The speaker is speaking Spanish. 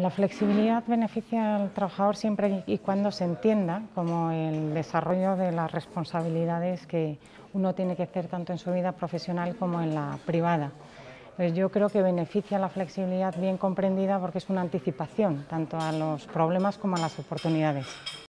La flexibilidad beneficia al trabajador siempre y cuando se entienda como el desarrollo de las responsabilidades que uno tiene que hacer tanto en su vida profesional como en la privada. Pues yo creo que beneficia la flexibilidad bien comprendida porque es una anticipación tanto a los problemas como a las oportunidades.